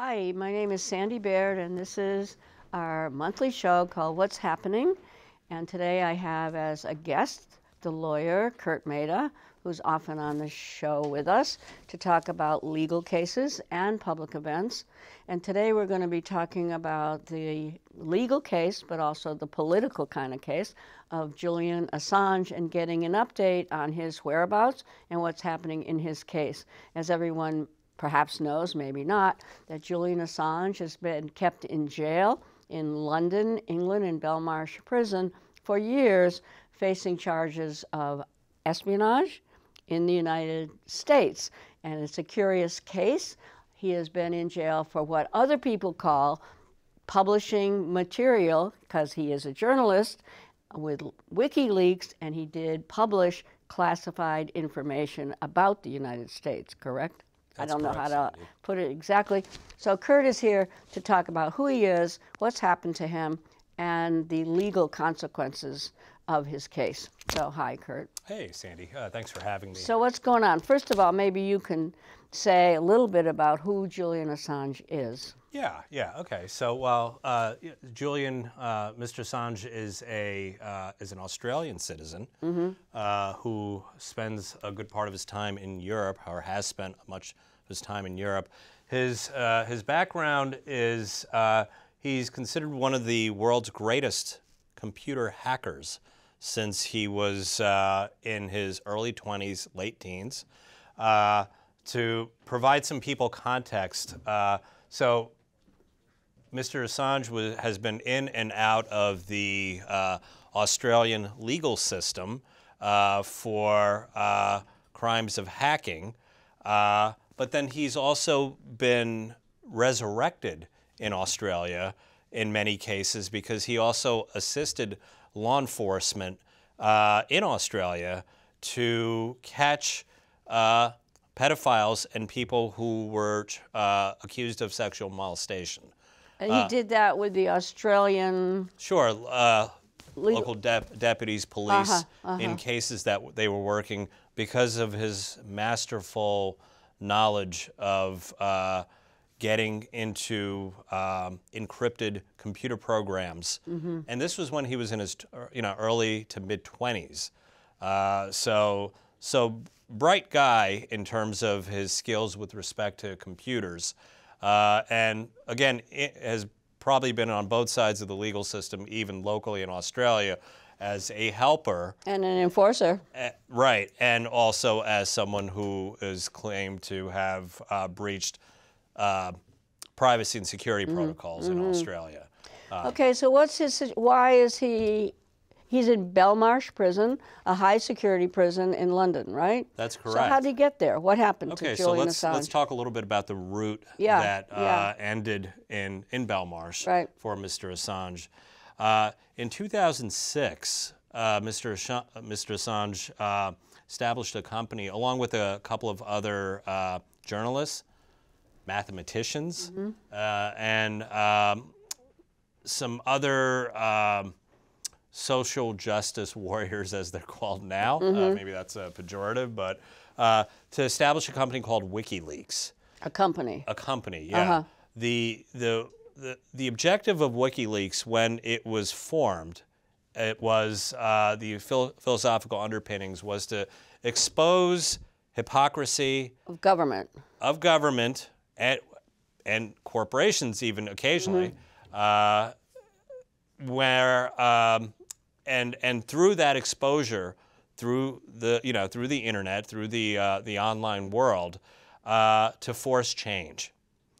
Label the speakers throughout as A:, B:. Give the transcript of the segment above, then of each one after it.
A: Hi, my name is Sandy Baird, and this is our monthly show called What's Happening. And today I have as a guest the lawyer Kurt Mehta, who's often on the show with us to talk about legal cases and public events. And today we're going to be talking about the legal case, but also the political kind of case of Julian Assange and getting an update on his whereabouts and what's happening in his case. As everyone perhaps knows, maybe not, that Julian Assange has been kept in jail in London, England, in Belmarsh prison for years, facing charges of espionage in the United States. And it's a curious case. He has been in jail for what other people call publishing material, because he is a journalist with WikiLeaks, and he did publish classified information about the United States, correct?
B: That's
A: I don't know how to put it exactly. So Kurt is here to talk about who he is, what's happened to him, and the legal consequences of his case. So hi, Kurt.
B: Hey, Sandy. Uh, thanks for having me.
A: So what's going on? First of all, maybe you can say a little bit about who Julian Assange is.
B: yeah, yeah. Okay. So, well, uh, Julian, uh, Mr. Assange is a uh, is an Australian citizen uh, who spends a good part of his time in Europe, or has spent much his time in Europe. His uh, his background is uh, he's considered one of the world's greatest computer hackers since he was uh, in his early 20s, late teens. Uh, to provide some people context, uh, so Mr. Assange was, has been in and out of the uh, Australian legal system for crimes of hacking, but then he's also been resurrected in Australia in many cases because he also assisted law enforcement uh, in Australia to catch uh, pedophiles and people who were uh, accused of sexual molestation.
A: And he did that with the Australian.
B: Sure, uh, local dep- deputies, police,
A: Uh-huh,
B: in cases that they were working because of his masterful knowledge of uh, getting into um, encrypted computer programs.
A: Mm-hmm.
B: And this was when he was in his, er, you know, early to mid 20s. Uh, so, so bright guy in terms of his skills with respect to computers. Uh, and again, it has probably been on both sides of the legal system, even locally in Australia, as a helper,
A: And an enforcer.
B: uh, right, and also as someone who is claimed to have uh, breached uh, privacy and security protocols in Australia.
A: Okay, so what's his? Why is he? He's in Belmarsh prison, a high security prison in London, right?
B: That's correct.
A: So how did he get there? What happened
B: Okay,
A: to
B: so let's
A: Assange?
B: let's talk a little bit about the route
A: Yeah,
B: that uh,
A: yeah.
B: ended in in Belmarsh
A: Right.
B: for Mr. Assange. Uh, in 2006, uh, Mr. Asha- Mr. Assange uh, established a company along with a couple of other uh, journalists, mathematicians,
A: Mm-hmm.
B: uh, and um, some other. Um, social justice warriors, as they're called now.
A: Mm-hmm.
B: Uh, maybe that's a pejorative, but uh, to establish a company called WikiLeaks,
A: a company.
B: a company. Yeah.
A: Uh-huh.
B: The, the the the objective of WikiLeaks when it was formed, it was uh, the phil- philosophical underpinnings was to expose hypocrisy
A: of government.
B: of government and and corporations even occasionally, uh, where um, and and through that exposure, through the you know through the internet, through the uh, the online world, uh, to force change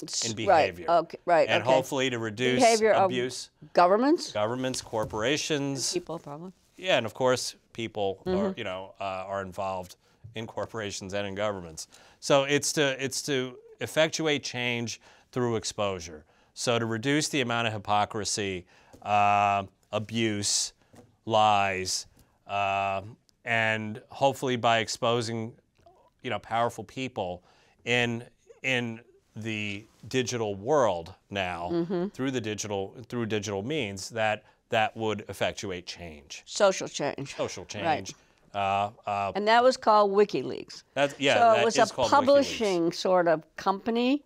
B: in behavior,
A: Right. Okay. Right.
B: and
A: okay.
B: hopefully to reduce
A: Behavior of-
B: abuse.
A: governments,
B: Governments, corporations,
A: people, probably.
B: yeah, and of course, people
A: Mm-hmm.
B: are you know uh, are involved in corporations and in governments. So it's to it's to effectuate change through exposure. So to reduce the amount of hypocrisy, uh, abuse, lies, uh, and hopefully by exposing you know powerful people in in the digital world now
A: Mm-hmm.
B: through the digital through digital means that that would effectuate change,
A: Social change.
B: social
A: Right.
B: change. Uh, uh,
A: And that was called WikiLeaks.
B: that's yeah.
A: so
B: that
A: it was a
B: called WikiLeaks.
A: publishing sort of company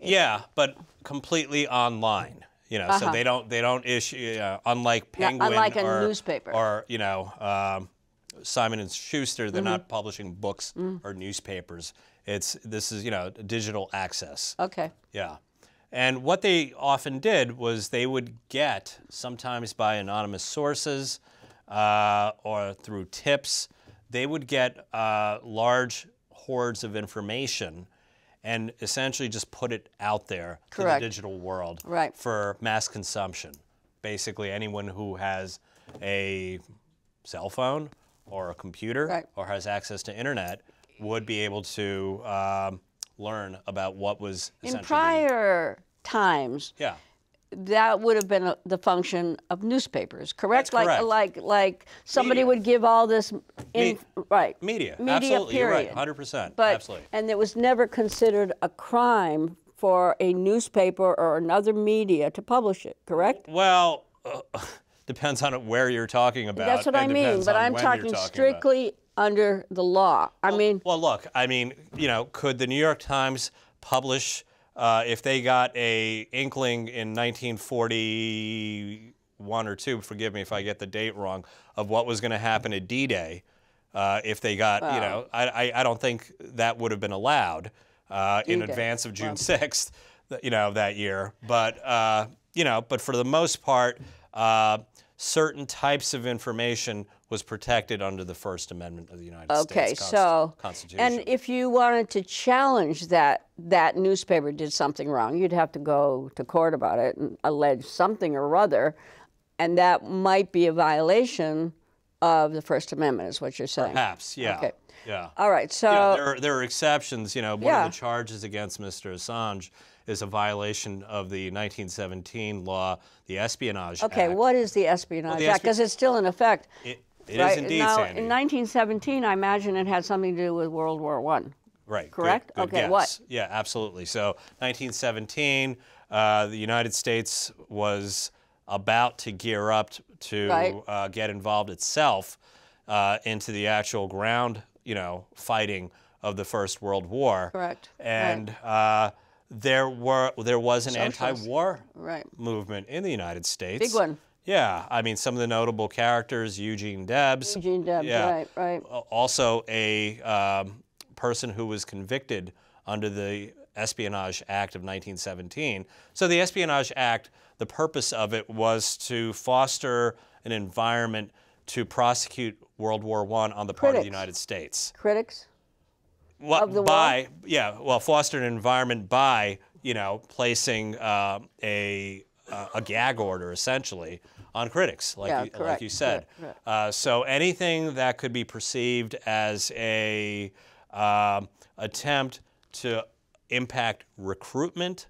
B: Yeah, but completely online. You know, so they don't they don't issue uh, unlike
A: Uh-huh.
B: Penguin
A: unlike a
B: or,
A: newspaper.
B: or you know um, Simon and Schuster.
A: Mm-hmm.
B: They're not publishing books
A: Mm.
B: or newspapers. It's this is you know digital access.
A: Okay.
B: Yeah. And what they often did was they would get, sometimes by anonymous sources uh, or through tips, they would get uh, large hordes of information and essentially just put it out there to the digital world
A: Right.
B: for mass consumption. Basically, anyone who has a cell phone or a computer
A: Right.
B: or has access to internet would be able to um, learn about what was
A: In prior times,
B: yeah
A: that would have been a, the function of newspapers, correct?
B: That's
A: like
B: correct.
A: like like somebody
B: Media.
A: would give all this in, right
B: media,
A: media
B: absolutely you're right 100%
A: But
B: absolutely
A: and it was never considered a crime for a newspaper or another media to publish it, correct?
B: well uh, depends on where you're talking about
A: That's what I mean. But I'm
B: you're
A: talking
B: about.
A: Under the law. I mean,
B: Well, look, I mean, you know, could the New York Times publish uh, if they got a inkling in 1941 or two? Forgive me if I get the date wrong of what was going to happen at D-Day. Uh, if they got, you know, I, I, I don't think that would have been allowed uh, in advance of June 6th, you know, that year. But, uh, you know, but for the most part, uh, certain types of information was protected under the First Amendment of the United
A: okay,
B: States
A: so
B: Constitution.
A: and if you wanted to challenge that that newspaper did something wrong, you'd have to go to court about it and allege something or other, and that might be a violation of the First Amendment, is what you're saying.
B: Perhaps, yeah.
A: Okay.
B: Yeah.
A: All right, so
B: Yeah, there, are, there are exceptions. You know, one
A: Yeah.
B: of the charges against Mr. Assange is a violation of the 1917 law, the Espionage act.
A: okay,
B: Act.
A: what is the Espionage
B: the
A: Act? Because it's still in effect.
B: It, it is
A: right?
B: indeed,
A: now,
B: Sandy.
A: in 1917, I imagine it had something to do with World War One.
B: Right.
A: Correct?
B: good
A: Okay,
B: guess.
A: what?
B: Yeah, absolutely. So 1917, uh, the United States was about to gear up to
A: Right.
B: uh, get involved itself uh, into the actual ground, you know, fighting of the First World War.
A: Correct. Right.
B: And uh, there were there was an
A: Socialist.
B: anti-war
A: Right.
B: movement in the United States.
A: Big one.
B: Yeah, I mean some of the notable characters: Eugene Debs.
A: Eugene Debs,
B: Yeah.
A: right, right.
B: Also, a um, person who was convicted under the Espionage Act of 1917. So, the Espionage Act, the purpose of it was to foster an environment to prosecute World War I on the part of the United States.
A: Critics.
B: Well,
A: Of the
B: by yeah, well, foster an environment by you know placing uh, a uh, a gag order essentially on critics, like
A: Yeah,
B: you, like you said.
A: correct, correct.
B: Uh, so anything that could be perceived as a um, attempt to impact recruitment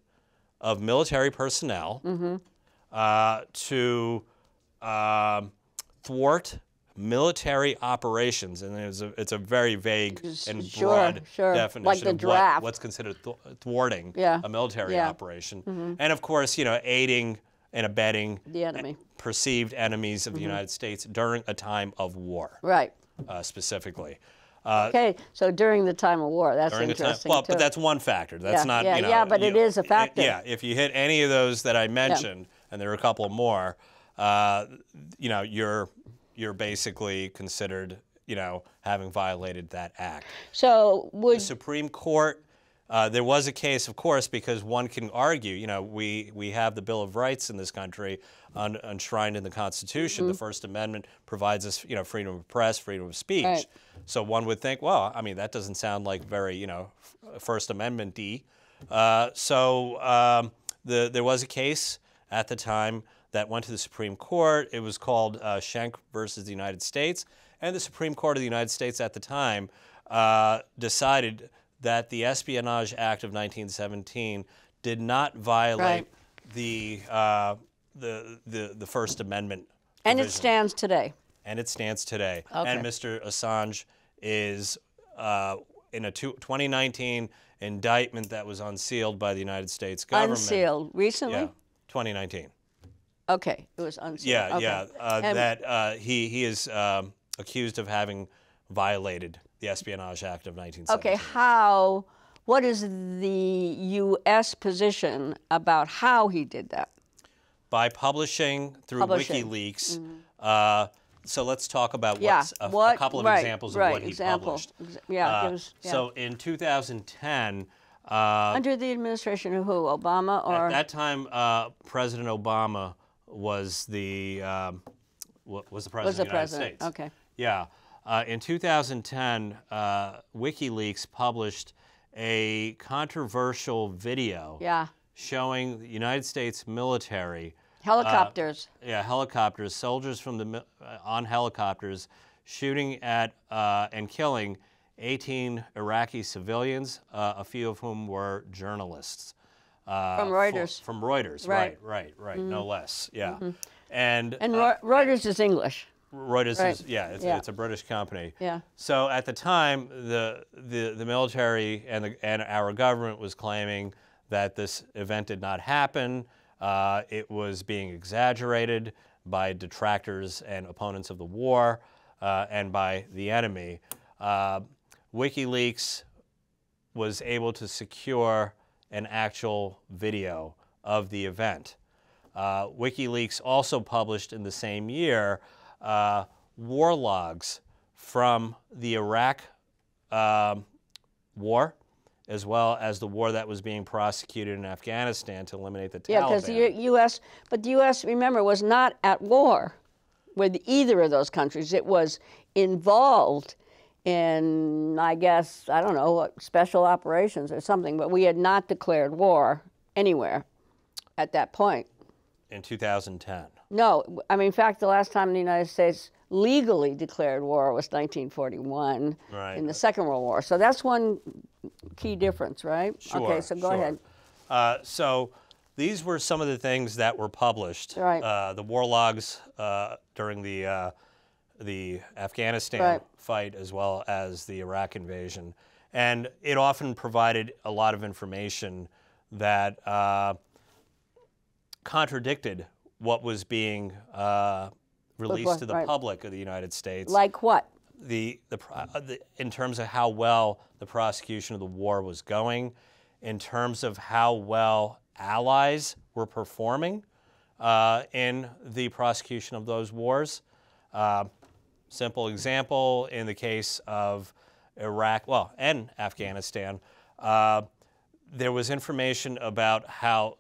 B: of military personnel,
A: Mm-hmm.
B: uh, to um, thwart military operations, and it's a, it's a very vague and
A: Sure,
B: broad
A: sure. Like
B: definition
A: the
B: of
A: draft.
B: what, what's considered th- thwarting
A: Yeah,
B: a military
A: yeah.
B: Operation, and of course, you know, aiding and abetting
A: The enemy.
B: perceived enemies of the United States during a time of war,
A: Right.
B: uh, specifically. Uh,
A: Okay, so during the time of war, that's
B: a time, well,
A: too.
B: but that's one factor. That's
A: Yeah,
B: not,
A: yeah,
B: you know,
A: yeah, but it
B: know,
A: is a factor.
B: yeah, if you hit any of those that I mentioned, and there are a couple more, uh, you know, you're you're basically considered, you know, having violated that act.
A: so would
B: The Supreme Court. Uh, there was a case, of course, because one can argue. You know, we we have the Bill of Rights in this country, un, enshrined in the Constitution.
A: Mm-hmm.
B: The First Amendment provides us, you know, freedom of press, freedom of speech.
A: Right.
B: So one would think, well, I mean, that doesn't sound like very, you know, f- First Amendment y. Uh, so um, the there was a case at the time that went to the Supreme Court. It was called uh, Schenck versus the United States, and the Supreme Court of the United States at the time uh, decided that the Espionage Act of 1917 did not violate
A: Right.
B: the, uh, the the the First Amendment.
A: and it stands today.
B: and it stands today.
A: Okay.
B: And Mr. Assange is uh, in a two, 2019 indictment that was unsealed by the United States government.
A: Unsealed recently.
B: Yeah, 2019.
A: Okay, it was unsealed.
B: Yeah,
A: okay.
B: yeah. Uh, that uh, he he is um, accused of having violated the Espionage Act of 1917.
A: Okay, how what is the U.S. position about how he did that?
B: By publishing through
A: Publishing.
B: WikiLeaks. Uh, so let's talk about
A: Yeah,
B: what's a, a couple of
A: right,
B: examples of
A: right,
B: what he
A: example.
B: published.
A: Yeah,
B: Uh,
A: give us- yeah.
B: So in 2010, uh,
A: Under the administration of who? Obama or
B: At that time, uh, President Obama was the um, was the president
A: was the
B: of the United
A: president?
B: States.
A: Okay.
B: Yeah. Uh, in 2010, uh, WikiLeaks published a controversial video
A: Yeah.
B: showing the United States military,
A: Helicopters.
B: yeah, helicopters, soldiers from the uh, on helicopters shooting at uh, and killing 18 Iraqi civilians, uh, a few of whom were journalists. Uh,
A: From
B: for-
A: Reuters.
B: from Reuters,
A: Right. Mm-hmm.
B: right, right, right, no less. Yeah. And,
A: and
B: uh,
A: Reuters is English.
B: Reuters
A: Right.
B: is yeah it's,
A: Yeah.
B: it's a British company.
A: Yeah.
B: So at the time, the the, the military and the, and our government was claiming that this event did not happen. Uh, it was being exaggerated by detractors and opponents of the war, uh, and by the enemy. Uh, WikiLeaks was able to secure an actual video of the event. Uh, WikiLeaks also published in the same year uh, war logs from the Iraq um, war, as well as the war that was being prosecuted in Afghanistan to eliminate the Taliban.
A: Yeah, because the U- U.S. But the U.S. Remember was not at war with either of those countries. It was involved in, I guess, I don't know, special operations or something. But we had not declared war anywhere at that point.
B: in 2010.
A: No, I mean, in fact, the last time the United States legally declared war was 1941
B: Right.
A: in the Second World War. So that's one key difference, right?
B: Sure.
A: okay, so go
B: sure.
A: ahead.
B: Uh, so these were some of the things that were published.
A: Right.
B: Uh, the war logs uh, during the uh, the Afghanistan
A: Right.
B: fight, as well as the Iraq invasion, and it often provided a lot of information that uh, contradicted what was being uh, released
A: what?
B: to the
A: Right.
B: public of the United States
A: Like what?
B: the, the, uh, the in terms of how well the prosecution of the war was going, in terms of how well allies were performing uh, in the prosecution of those wars. Uh, simple example in the case of Iraq, well, and Afghanistan, uh, there was information about how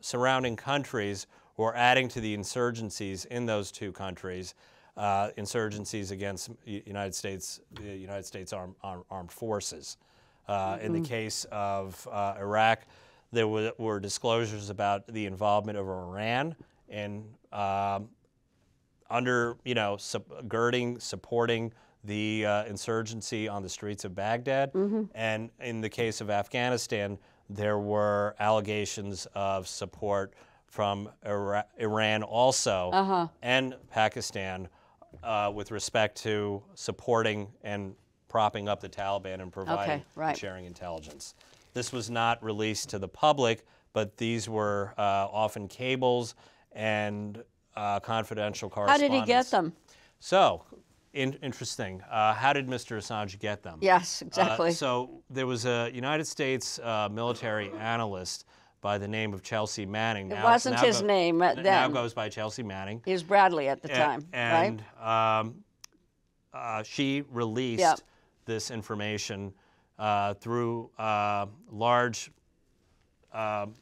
B: surrounding countries were adding to the insurgencies in those two countries, uh, insurgencies against United States, the United States Armed, Armed, Armed Forces. Uh, In the case of uh, Iraq, there were, were disclosures about the involvement of Iran in um, under, you know, girding, supporting the uh, insurgency on the streets of Baghdad. And in the case of Afghanistan, there were allegations of support from Ira- Iran also and Pakistan uh, with respect to supporting and propping up the Taliban and providing and
A: right.
B: sharing intelligence. This was not released to the public, but these were uh, often cables and uh, confidential
A: How
B: correspondence.
A: did he get them?
B: So, in, interesting. Uh, how did Mr. Assange get them?
A: Yes,
B: Uh,
A: exactly.
B: so there was a United States uh, military analyst by the name of Chelsea Manning.
A: it wasn't his name at
B: Now
A: then.
B: goes by Chelsea Manning.
A: He was Bradley at the
B: A-
A: time, right?
B: and um, uh, she released
A: Yep.
B: this information uh, through uh, large um,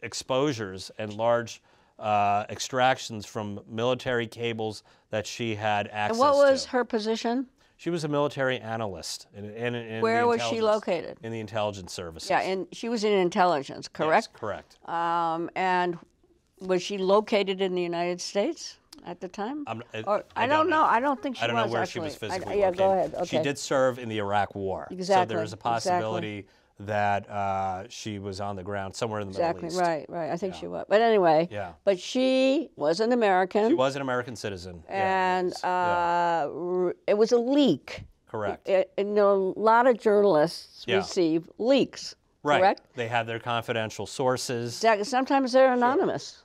B: exposures and large uh, extractions from military cables that she had access
A: And what was
B: to.
A: her position?
B: She was a military analyst. In, in, in
A: Where was she located?
B: In the intelligence services.
A: Yeah, and she was in intelligence,
B: Yes,
A: correct?
B: correct.
A: Um, and was she located in the United States at the time?
B: I'm- I-
A: or,
B: I
A: I,
B: don't
A: don't know.
B: know.
A: I don't think she was.
B: I don't
A: was
B: know where
A: actually.
B: she was
A: I-
B: physically
A: yeah,
B: located.
A: go ahead. Okay.
B: She did serve in the Iraq War. So there is a
A: exactly.
B: That uh, she was on the ground somewhere in the
A: Exactly.
B: Middle East.
A: Exactly, Right. Right. I think she was. But anyway.
B: Yeah.
A: But she was an American,
B: She was an American citizen. Yeah,
A: and
B: yes, yeah,
A: uh, r- it was a leak.
B: correct.
A: It, you know, a lot of journalists
B: Yeah.
A: receive leaks.
B: right.
A: Correct.
B: They have their confidential sources.
A: Exactly. Sometimes they're anonymous.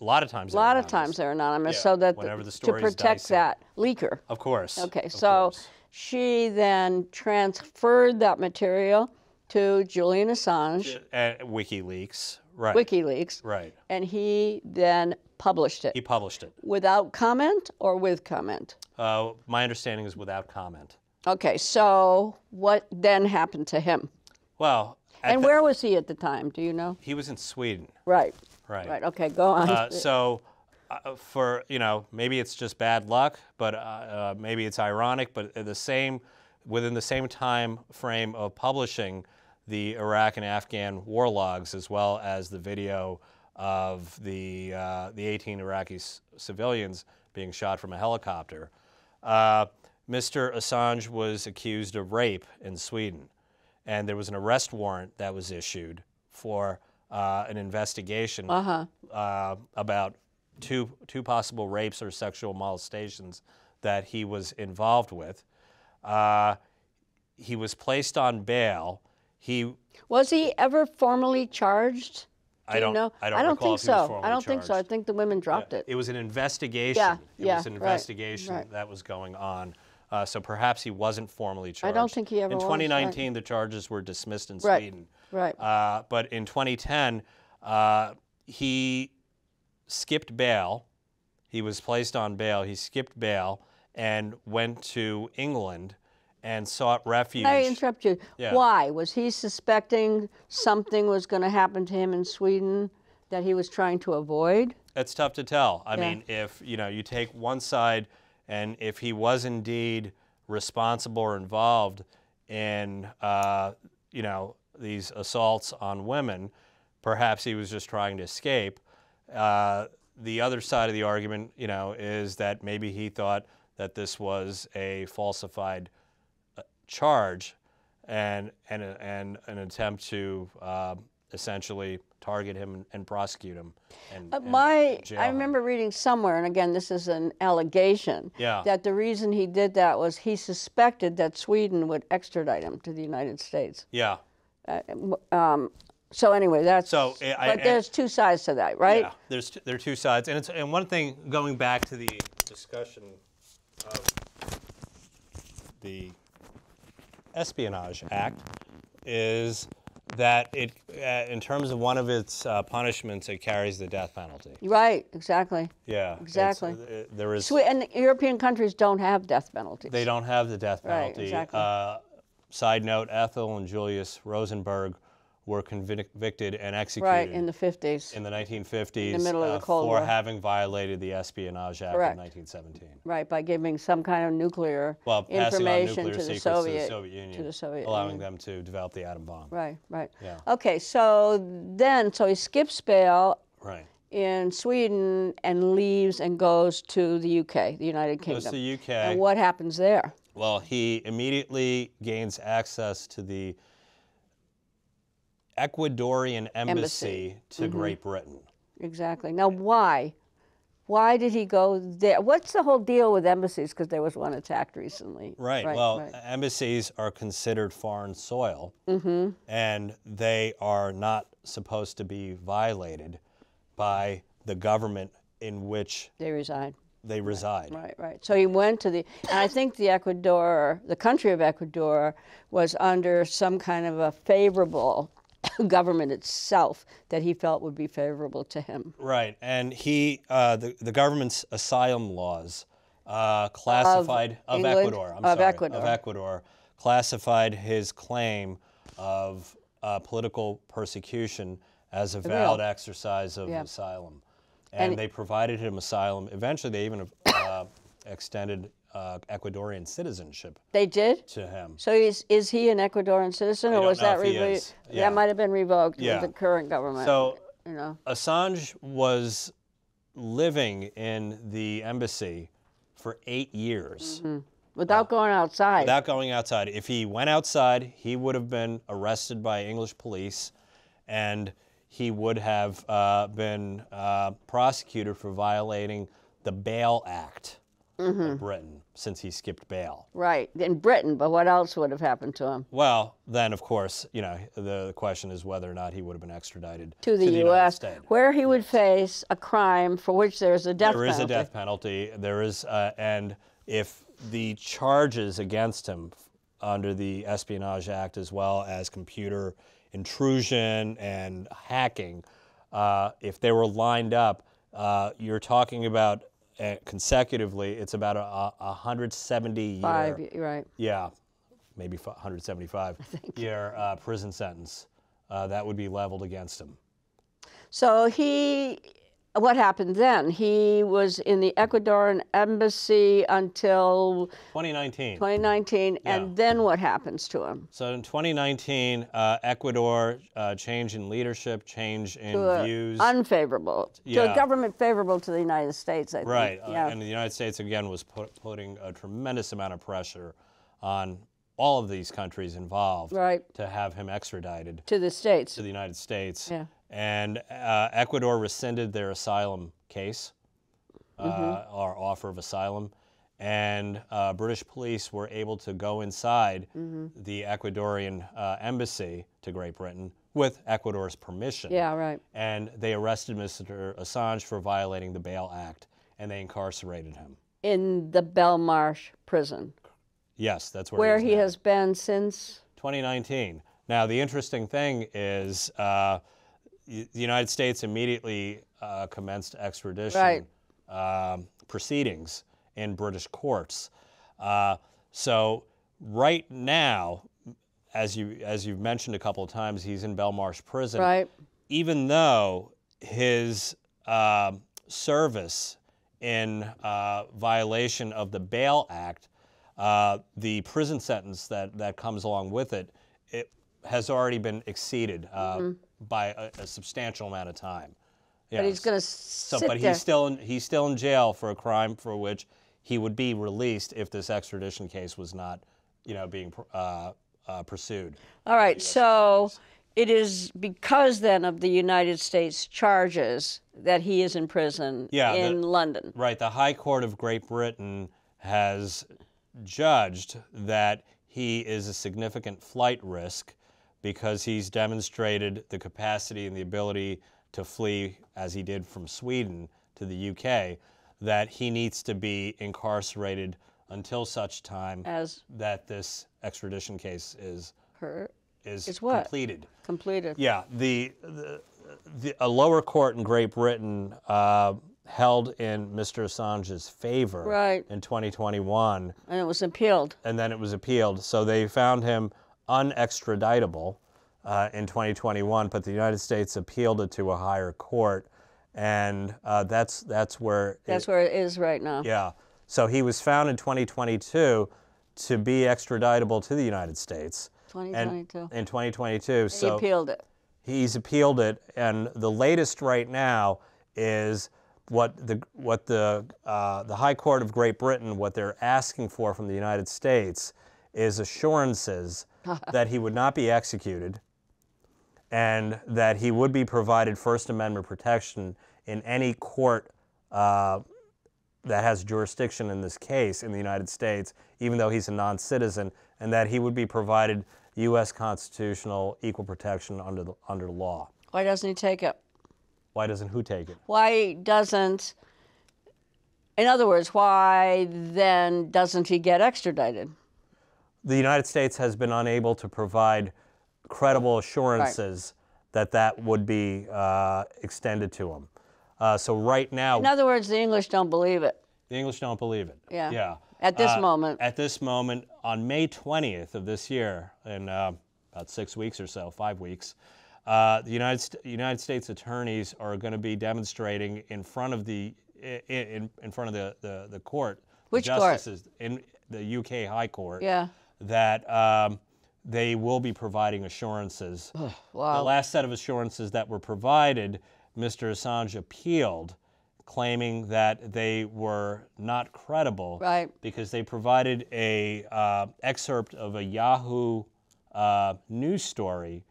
B: A lot of times.
A: A lot of times they're anonymous,
B: Yeah,
A: so that
B: the
A: to protect that leaker.
B: Of course.
A: Okay,
B: of
A: so
B: course.
A: she then transferred that material to Julian Assange,
B: at WikiLeaks. Right.
A: WikiLeaks,
B: Right.
A: and he then published it
B: He published it.
A: without comment or with comment.
B: Uh, my understanding is without comment.
A: Okay, so what then happened to him?
B: Well,
A: And
B: the-
A: where was he at the time? Do you know?
B: he was in Sweden.
A: Right.
B: Right.
A: Right. Okay, go on.
B: Uh, so, uh, for you know, maybe it's just bad luck, but uh, uh, maybe it's ironic. But the same, within the same time frame of publishing the Iraq and Afghan war logs, as well as the video of the uh, the 18 Iraqi civilians being shot from a helicopter, uh, Mr. Assange was accused of rape in Sweden, and there was an arrest warrant that was issued for uh, an investigation
A: uh-huh.
B: uh, about two two possible rapes or sexual molestations that he was involved with. Uh, he was placed on bail. He
A: Was he ever formally charged? Do
B: I don't
A: know?
B: I don't, recall
A: think
B: if he was
A: so. I don't think so. I think the women dropped it.
B: It was an investigation.
A: Yeah,
B: it
A: yeah,
B: was an investigation
A: right.
B: that was going on. Uh, so perhaps he wasn't formally charged.
A: I don't think he ever
B: In
A: was, right.
B: 2019, the charges were dismissed in Sweden.
A: right.
B: Uh, but in 2010, uh, he skipped bail. He was placed on bail. He skipped bail and went to England and sought refuge.
A: I interrupt you?
B: Yeah.
A: Why? Was he suspecting something was going to happen to him in Sweden that he was trying to avoid?
B: It's tough to tell. I
A: Yeah.
B: mean, if you know, you take one side, and if he was indeed responsible or involved in, uh, you know, these assaults on women, perhaps he was just trying to escape. Uh, the other side of the argument, you know, is that maybe he thought that this was a falsified charge, and and and an attempt to uh, essentially target him and, prosecute him. And,
A: Uh,
B: and
A: my, I remember reading somewhere, and again, this is an allegation,
B: Yeah.
A: that the reason he did that was he suspected that Sweden would extradite him to the United States.
B: Yeah.
A: Um, so anyway, that's.
B: So, I- I-
A: but there's two sides to that, right?
B: Yeah, there's there are two sides, and it's and one thing going back to the discussion of the Espionage Act is that it, uh, in terms of one of its uh, punishments, it carries the death penalty.
A: Right. Exactly.
B: Yeah,
A: Exactly.
B: uh, there is.
A: And European countries don't have death penalties.
B: They don't have the death penalty.
A: Right, exactly.
B: Uh, side note: Ethel and Julius Rosenberg were convicted and executed
A: Right in the 50s.
B: in the 1950s In
A: the middle of the
B: uh,
A: Cold
B: for
A: War.
B: having violated the Espionage Act
A: Correct.
B: of 1917.
A: right by giving some kind of nuclear
B: Well, passing on
A: information
B: nuclear
A: to, the
B: secrets
A: Soviet,
B: to the Soviet Union,
A: to the Soviet
B: allowing
A: Union.
B: them to develop the atom bomb.
A: Right. Right.
B: Yeah.
A: Okay. So then, so he skips bail
B: Right.
A: in Sweden and leaves and goes to the UK, the United Kingdom.
B: Goes to the UK.
A: And what happens there?
B: Well, he immediately gains access to the Ecuadorian embassy,
A: Embassy.
B: To Great Britain.
A: Exactly. Now, why? Why did he go there? What's the whole deal with embassies? Because there was one attacked recently.
B: Right. well,
A: right.
B: embassies are considered foreign soil,
A: Mm-hmm.
B: and they are not supposed to be violated by the government in which
A: they reside.
B: they reside.
A: Right, right. So he went to the, and I think the Ecuador, the country of Ecuador, was under some kind of a favorable government itself that he felt would be favorable to him.
B: Right, and he, uh, the, the government's asylum laws uh, classified of,
A: England?
B: Ecuador. I'm
A: Of
B: sorry,
A: Ecuador.
B: of Ecuador, classified his claim of uh, political persecution as a valid exercise of
A: Yeah.
B: asylum, and,
A: And-
B: they provided him asylum. Eventually, they even uh, extended uh, Ecuadorian citizenship
A: They did.
B: to him.
A: So is is he an Ecuadorian citizen, or was that
B: if he
A: revo-
B: is. Yeah.
A: That might have been revoked
B: Yeah.
A: with the current government.
B: So
A: you know,
B: Assange was living in the embassy for eight years.
A: without going outside.
B: without going outside. If he went outside, he would have been arrested by English police, and he would have uh, been uh, prosecuted for violating the Bail Act of Britain since he skipped bail.
A: right in Britain, but what else would have happened to him?
B: Well, then of course, you know, the question is whether or not he would have been extradited
A: To the,
B: United
A: U.S.,
B: States.
A: where he would face a crime for which there is a death
B: There is
A: penalty.
B: a death penalty. There is, uh, and if the charges against him under the Espionage Act as well as computer intrusion and hacking, uh, if they were lined up, uh, you're talking about consecutively, it's about a, a 170 year.
A: Five, y- right.
B: Yeah, maybe 175 year uh, prison sentence uh, that would be leveled against him.
A: So he, what happened then? He was in the Ecuadorian embassy until
B: 2019.
A: 2019,
B: Yeah.
A: and then what happens to him?
B: So in 2019, uh, Ecuador uh, change in leadership, change in
A: To
B: views.
A: Unfavorable. To a government favorable to the United States, I think.
B: right, uh, and the United States again was put, putting a tremendous amount of pressure on all of these countries involved
A: right.
B: to have him extradited
A: To the States.
B: to the United States.
A: Yeah.
B: And uh, Ecuador rescinded their asylum case, uh, our offer of asylum. And uh, British police were able to go inside the Ecuadorian uh, embassy to Great Britain with Ecuador's permission.
A: Yeah, right.
B: And they arrested Mr. Assange for violating the Bail Act and they incarcerated him.
A: In the Belmarsh prison,
B: Yes, that's where,
A: where
B: he,
A: he has been since.
B: 2019. Now, the interesting thing is uh, the United States immediately uh, commenced extradition
A: Right.
B: um, proceedings in British courts. Uh, so, right now, as you as you've mentioned a couple of times, he's in Belmarsh prison.
A: Right.
B: Even though his um service in uh, violation of the Bail Act, uh, the prison sentence that, that comes along with it, it has already been exceeded uh, by a, a substantial amount of time.
A: Mm-hmm. But he's going to
B: So,
A: sit
B: but
A: there.
B: he's still in, he's still in jail for a crime for which he would be released if this extradition case was not, you know, being pr- uh, uh, pursued.
A: All right, so it is because then of the United States charges that he is in prison
B: Yeah, the-
A: in London.
B: Right. The High Court of Great Britain has judged that he is a significant flight risk because he's demonstrated the capacity and the ability to flee, as he did from Sweden to the UK, that he needs to be incarcerated until such time
A: As
B: that this extradition case is
A: per
B: is
A: Is what?
B: completed.
A: completed.
B: Yeah, the, the, the a lower court in Great Britain uh, held in Mr. Assange's favor
A: Right.
B: in 2021,
A: And it was appealed.
B: and then it was appealed. So they found him unextraditable uh, in 2021, but the United States appealed it to a higher court, and uh, that's that's where it-
A: That's where it is right now.
B: yeah. So he was found in 2022 to be extraditable to the United States. And
A: 2022.
B: in 2022,
A: he
B: so
A: appealed it.
B: he's appealed it, and the latest right now is what the what the uh, the High Court of Great Britain what they're asking for from the United States is assurances that he would not be executed, and that he would be provided First Amendment protection in any court. Uh, that has jurisdiction in this case in the United States, even though he's a non citizen, and that he would be provided U.S. constitutional equal protection under, the, under law.
A: Why doesn't he take it?
B: Why doesn't who take it?
A: Why doesn't, in other words, why then doesn't he get extradited?
B: The United States has been unable to provide credible assurances that that would be uh, extended to them. Uh, so right now,
A: In other words, the English don't believe it.
B: the English don't believe it.
A: Yeah.
B: Yeah.
A: At this
B: Uh,
A: moment.
B: At this moment, on May 20th of this year, in uh, about six weeks or so, five weeks, uh, the United, St- United States attorneys are going to be demonstrating in front of the in, in front of the, the, the court, the
A: Which court?
B: justices in the UK High Court,
A: Yeah.
B: That um, they will be providing assurances. The
A: Wow.
B: last set of assurances that were provided, Mr. Assange appealed, claiming that they were not credible
A: Right.
B: because they provided a uh, excerpt of a Yahoo uh, news story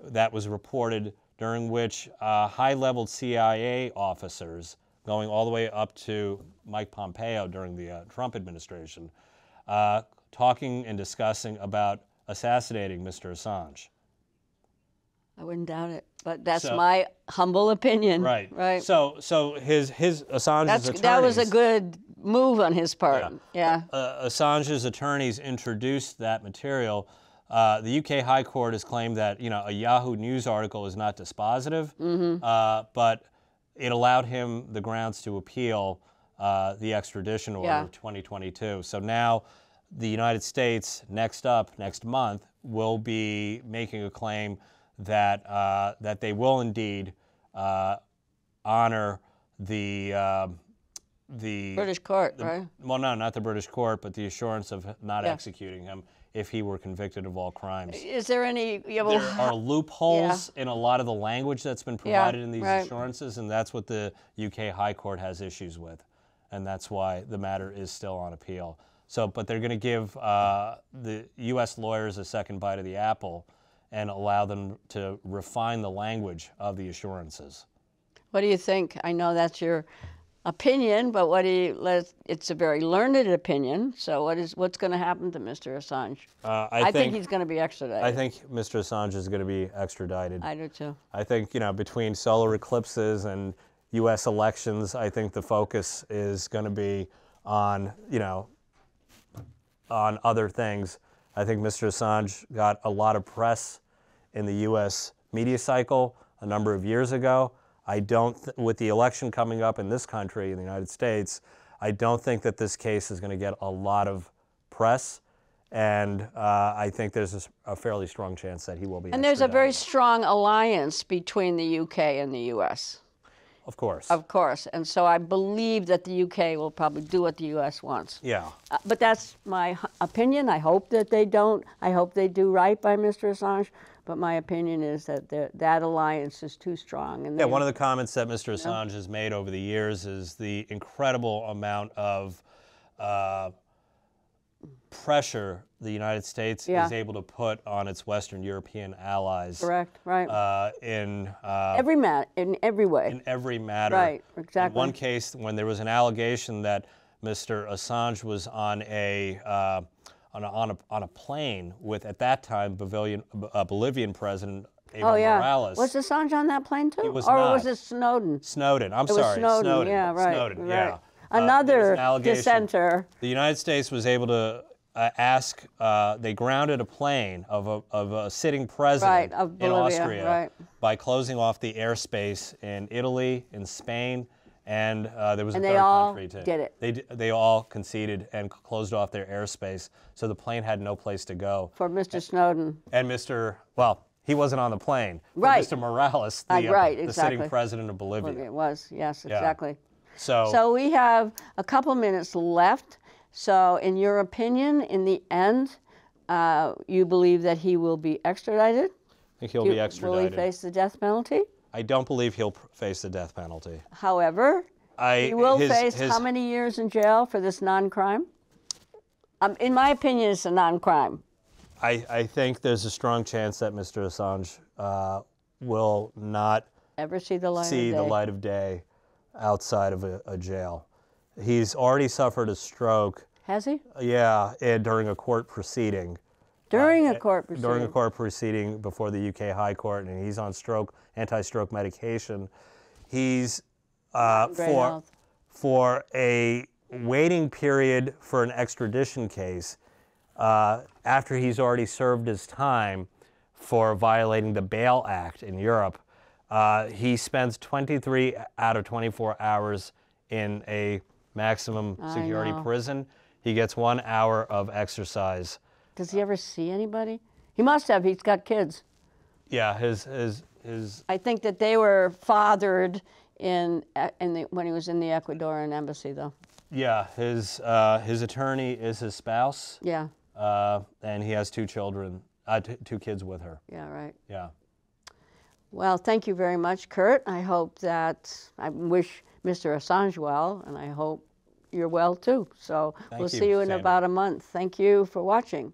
B: that was reported during which uh, high-level CIA officers, going all the way up to Mike Pompeo during the uh, Trump administration, uh, talking and discussing about assassinating Mr. Assange.
A: I wouldn't doubt it. but that's
B: So-
A: my humble opinion.
B: Right.
A: Right.
B: So so his his Assange's
A: that's that was a good move on his part. Yeah.
B: uh, Assange's attorneys introduced that material. Uh, the UK High Court has claimed that you know a Yahoo News article is not dispositive,
A: Mm-hmm.
B: uh, but it allowed him the grounds to appeal uh, the extradition order
A: Yeah.
B: of 2022. So now the United States, next up, next month, will be making a claim that uh, that they will indeed uh, honor the um the
A: British court, right?
B: well, no, not the British court, but the assurance of not
A: Yeah.
B: executing him if he were convicted of all crimes.
A: Is there any? Yeah, well,
B: There are loopholes in a lot of the language that's been
A: Yeah,
B: provided in these
A: right.
B: assurances, and that's what the UK High Court has issues with, and that's why the matter is still on appeal. So, but they're going to give uh, the U.S. lawyers a second bite of the apple and allow them to refine the language of the assurances.
A: What do you think? I know that's your opinion, but what do you? It's a very learned opinion. So what is what's going to happen to Mr. Assange?
B: Uh,
A: I, think, he's going to be extradited.
B: I think Mr. Assange is going to be extradited.
A: I do too.
B: I think, you know, between solar eclipses and U.S. elections, I think the focus is going to be on, you know, on other things. I think Mr. Assange got a lot of press in the U.S. media cycle a number of years ago. I don't, th- with the election coming up in this country, in the United States, I don't think that this case is going to get a lot of press. And uh, I think there's a fairly strong chance that he will be.
A: And there's a very strong alliance between the UK and the US,
B: Of course.
A: of course. And so I believe that the UK will probably do what the US wants.
B: yeah.
A: Uh, but that's my h- opinion. I hope that they don't. I hope they do right by Mr. Assange. But my opinion is that that alliance is too strong. And
B: Yeah, one of the comments that Mr. Assange has made over the years is the incredible amount of uh, pressure the United States
A: Yeah.
B: is able to put on its Western European allies
A: correct, right?
B: uh, in uh,
A: every man in every way.
B: in every matter.
A: Right,
B: In
A: exactly.
B: one case, when there was an allegation that Mr. Assange was on a uh, on a, on a on a plane with at that time Bolivian, uh, Bolivian President Evo
A: oh yeah.
B: Morales.
A: Was Assange on that plane too, It
B: was
A: or was it Snowden?
B: Snowden. I'm
A: It was
B: sorry,
A: Snowden. Yeah, right.
B: Snowden.
A: right.
B: Yeah. Uh,
A: Another
B: an
A: dissenter.
B: The United States was able to uh, ask. Uh, they grounded a plane of a, of a sitting president
A: Right, of
B: in Austria
A: right.
B: by closing off the airspace in Italy, in Spain, and uh, there was
A: And
B: a third country too.
A: did it.
B: They they all conceded and closed off their airspace, so the plane had no place to go.
A: For Mr. Snowden.
B: And Mr. Well, he wasn't on the plane.
A: Right.
B: Mr. Morales, the,
A: Uh,
B: uh,
A: right,
B: the sitting president of Bolivia.
A: It was, yes, exactly.
B: So,
A: So we have a couple minutes left. So, in your opinion, in the end, uh, you believe that he will be extradited?
B: I think he'll
A: You-
B: be
A: Will he face the death penalty?
B: I don't believe he'll pr- face the death penalty.
A: However,
B: I
A: he will
B: his,
A: face
B: his,
A: how many years in jail for this non-crime? Um, in my opinion, it's a non-crime.
B: I, I think there's a strong chance that Mr. Assange uh, will not
A: Ever see the light
B: see
A: of
B: the
A: day?
B: light of day outside of a, a jail. He's already suffered a stroke,
A: Has he?
B: yeah, and during a court proceeding.
A: During a court proceeding.
B: uh, During a court proceeding before the UK High Court, and he's on stroke anti-stroke medication. He's uh, for
A: health.
B: for a waiting period for an extradition case uh, after he's already served his time for violating the Bail Act in Europe. Uh, he spends 23 out of 24 hours in a maximum security
A: know.
B: prison. He gets one hour of exercise.
A: Does he ever see anybody? He must have. He's got kids.
B: Yeah, his his his
A: I think that they were fathered in, uh, in the, when he was in the Ecuadorian embassy, though.
B: yeah his uh, his attorney is his spouse,
A: Yeah,
B: uh, and he has two children, uh, t- two kids with her.
A: yeah, right.
B: Yeah.
A: Well, thank you very much, Kurt. I hope that I wish Mr. Assange well, and I hope you're well too. So
B: Thank
A: we'll
B: you,
A: see you in
B: Sandra.
A: about a month. Thank you for watching.